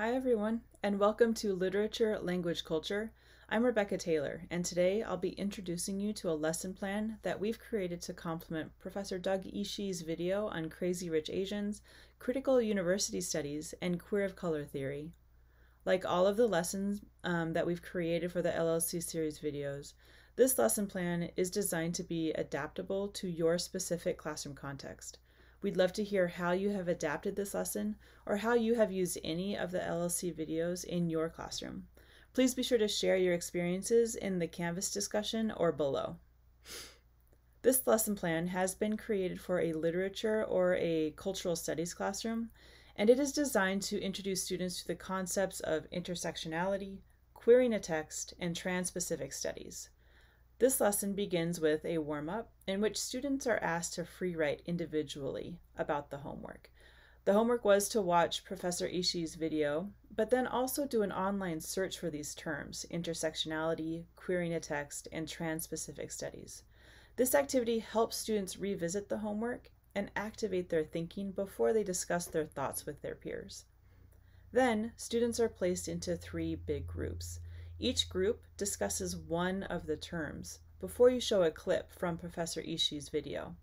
Hi, everyone, and welcome to Literature, Language, Culture. I'm Rebecca Taylor, and today I'll be introducing you to a lesson plan that we've created to complement Professor Doug Ishii's video on Crazy Rich Asians, critical university studies, and queer of color theory. Like all of the lessons um, that we've created for the LLC series videos, this lesson plan is designed to be adaptable to your specific classroom context. We'd love to hear how you have adapted this lesson or how you have used any of the LLC videos in your classroom. Please be sure to share your experiences in the Canvas discussion or below. This lesson plan has been created for a literature or a cultural studies classroom, and it is designed to introduce students to the concepts of intersectionality, queering a text, and trans-Pacific studies. This lesson begins with a warm up in which students are asked to free write individually about the homework. The homework was to watch Professor Ishii's video, but then also do an online search for these terms intersectionality, queering a text, and trans-Pacific studies. This activity helps students revisit the homework and activate their thinking before they discuss their thoughts with their peers. Then, students are placed into three big groups. Each group discusses one of the terms before you show a clip from Professor Ishii's video.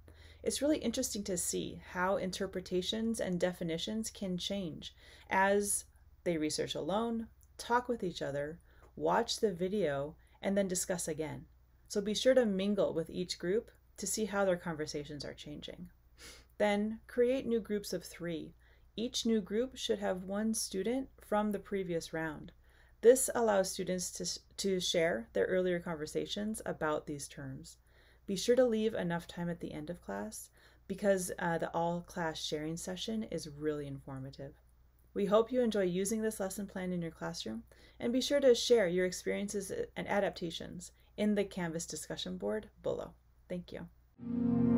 It's really interesting to see how interpretations and definitions can change as they research alone, talk with each other, watch the video, and then discuss again. So be sure to mingle with each group to see how their conversations are changing. Then create new groups of three. Each new group should have one student from the previous round. This allows students to, to share their earlier conversations about these terms. Be sure to leave enough time at the end of class because uh, the all class sharing session is really informative. We hope you enjoy using this lesson plan in your classroom and be sure to share your experiences and adaptations in the Canvas discussion board below. Thank you.